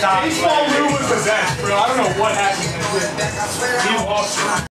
Baseball Lou was possessed, bro. I don't know what happened. He lost.